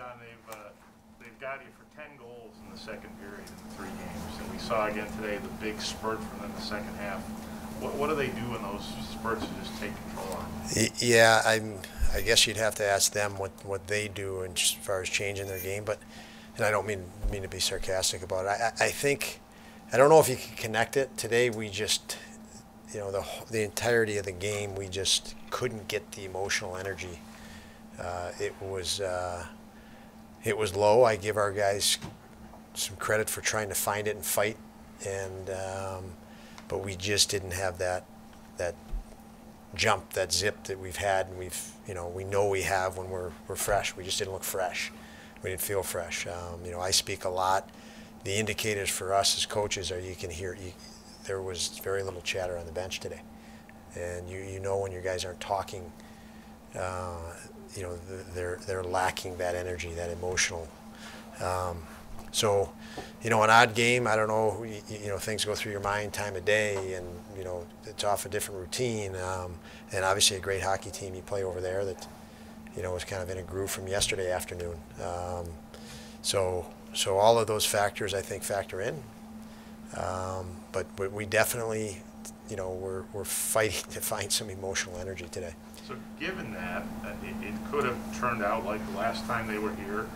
Don, they've, uh, they've got you for ten goals in the second period in three games. And we saw again today the big spurt from them in the second half. What, what do they do in those spurts to just take control on? Y- Yeah, I'm, I guess you'd have to ask them what, what they do as far as changing their game, but, and I don't mean, mean to be sarcastic about it. I, I I think, I don't know if you can connect it. Today, we just, you know, the, the entirety of the game, we just couldn't get the emotional energy. Uh, it was, uh, it was low. I give our guys some credit for trying to find it and fight, and, um, but we just didn't have that, that jump, that zip that we've had, and we've, you know, we know we have when we're, we're fresh. We just didn't look fresh. We didn't feel fresh. Um, you know, I speak a lot. The indicators for us as coaches are you can hear, you, there was very little chatter on the bench today. And you, you know when your guys aren't talking, uh, you know, they're, they're lacking that energy, that emotional. Um, so, you know, an odd game, I don't know, you, you know, things go through your mind time of day and, you know, it's off a different routine. Um, and obviously a great hockey team you play over there that, you know, was kind of in a groove from yesterday afternoon. Um, so, so all of those factors, I think, factor in. Um, but we, we definitely, you know, we're, we're fighting to find some emotional energy today. So given that, uh, it, it could have turned out like the last time they were here.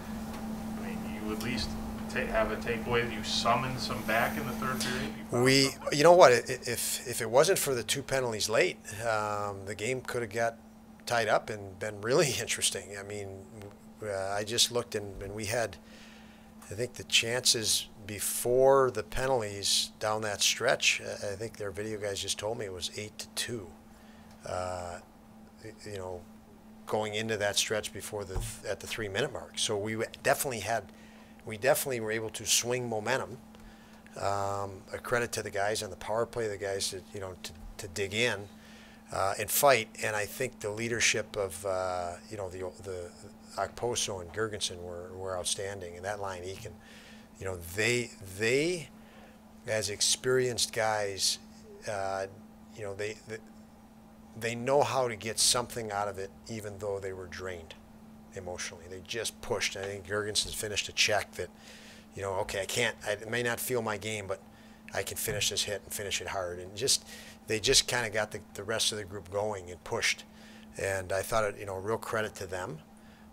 I mean, you at least have a takeaway that you summoned some back in the third period? You We, you know what? If if it wasn't for the two penalties late, um, the game could have got tied up and been really interesting. I mean, uh, I just looked and, and we had, I think the chances before the penalties down that stretch. I think their video guys just told me it was eight to two. Uh, you know, going into that stretch before the at the three minute mark. So we definitely had, we definitely were able to swing momentum. Um, a credit to the guys on the power play, the guys that you know to, to dig in uh, and fight. And I think the leadership of uh, you know the the Okposo and Girgensons were, were outstanding, and that line Eakin, you know they they as experienced guys, uh, you know they, they they know how to get something out of it, even though they were drained emotionally. They just pushed. I think Girgensons finished a check that, you know, okay, I can't, I may not feel my game, but I can finish this hit and finish it hard. And just, they just kind of got the, the rest of the group going and pushed. And I thought it, you know, real credit to them.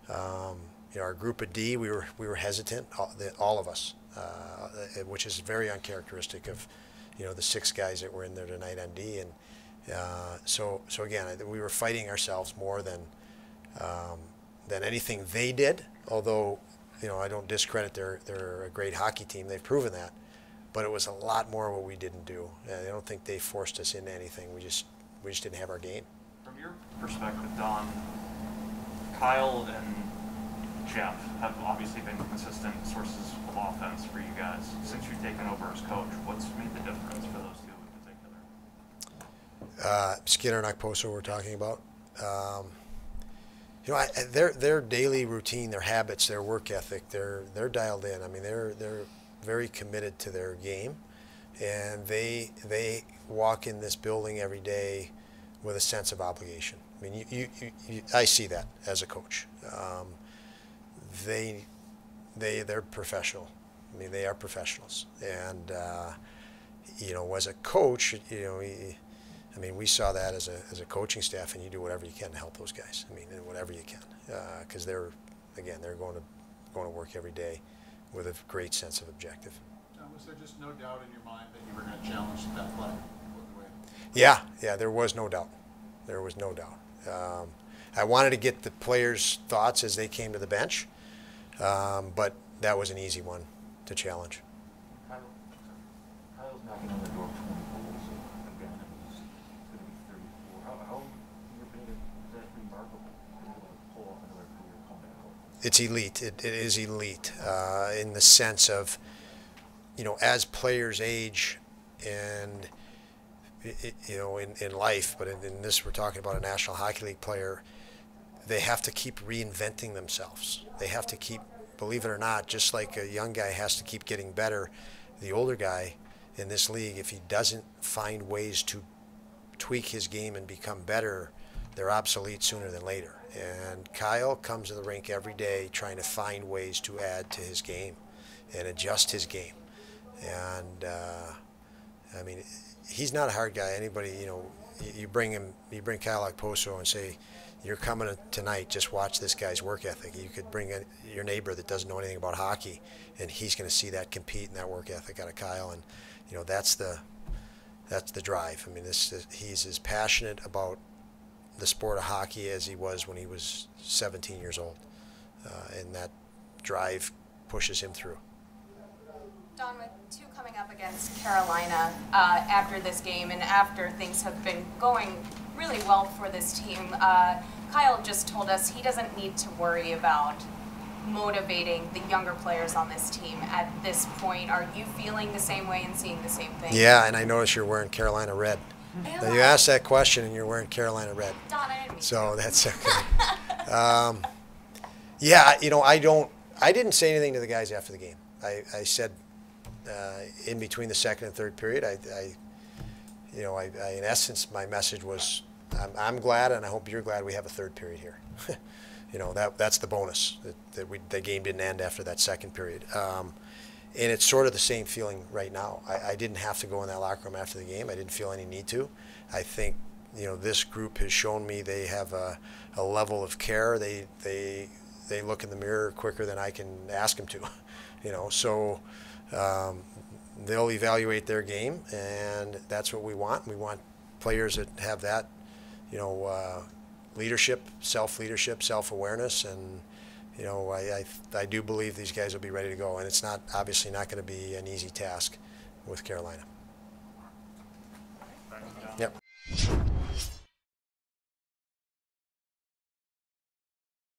Um, you know, our group of D, we were we were hesitant, all, the, all of us, uh, which is very uncharacteristic of, you know, the six guys that were in there tonight on D. And uh, so, so again, we were fighting ourselves more than um, than anything they did. Although, you know, I don't discredit their they're a great hockey team. They've proven that. But it was a lot more what we didn't do. I don't think they forced us into anything. We just we just didn't have our game. From your perspective, Don, Kyle and Jeff have obviously been consistent sources of offense for you guys. Since you've taken over as coach, what's made the difference for those two? Uh, Skinner and Okposo we're talking about. Um, you know, I, their their daily routine, their habits, their work ethic, they're they're dialed in. I mean, they're they're very committed to their game, and they they walk in this building every day with a sense of obligation. I mean, you, you, you, you I see that as a coach. Um, they they they're professional. I mean, they are professionals, and uh, you know, as a coach, you know, he, I mean, we saw that as a, as a coaching staff, and you do whatever you can to help those guys. I mean, and whatever you can, because they're, again, they're going to going to work every day with a great sense of objective. John, was there just no doubt in your mind that you were going to challenge that play? Yeah, yeah, there was no doubt. There was no doubt. Um, I wanted to get the players' thoughts as they came to the bench, um, but that was an easy one to challenge. Kyle, Kyle's knocking on the door of 20 goals again, and he's going to be 34. How, how you been able, is that remarkable, being able to pull off another career comeback? It's elite. It, it is elite uh, in the sense of, you know, as players age and, you know, in, in life, but in, in this, we're talking about a National Hockey League player, they have to keep reinventing themselves. They have to keep, believe it or not, just like a young guy has to keep getting better, the older guy in this league, if he doesn't find ways to tweak his game and become better, they're obsolete sooner than later. And Kyle comes to the rink every day trying to find ways to add to his game and adjust his game. And uh, I mean, he's not a hard guy. Anybody, you know, you, bring him, you bring Kyle Okposo and say, "You're coming tonight. Just watch this guy's work ethic." You could bring in your neighbor that doesn't know anything about hockey, and he's going to see that compete and that work ethic out of Kyle. And you know, that's the that's the drive. I mean, this is, he's as passionate about the sport of hockey as he was when he was 17 years old, uh, and that drive pushes him through. Don, with two coming up against Carolina uh, after this game and after things have been going really well for this team, uh, Kyle just told us he doesn't need to worry about motivating the younger players on this team at this point. Are you feeling the same way and seeing the same thing? Yeah, and I notice you're wearing Carolina red. Now, you asked that question, and you're wearing Carolina red. Don, I didn't mean So that's okay. um, yeah, you know, I don't. I didn't say anything to the guys after the game. I, I said uh, in between the second and third period, I, I you know, I, I, in essence, my message was, I'm, I'm glad, and I hope you're glad we have a third period here. you know, that that's the bonus that, that we, the game didn't end after that second period. Um, and it's sort of the same feeling right now. I, I didn't have to go in that locker room after the game. I didn't feel any need to. I think you know this group has shown me they have a, a level of care. They they they look in the mirror quicker than I can ask them to. You know, so um, they'll evaluate their game, and that's what we want. We want players that have that, you know, uh, leadership, self leadership, self awareness, and you know, I, I, I do believe these guys will be ready to go, and it's not obviously not going to be an easy task with Carolina. Yep.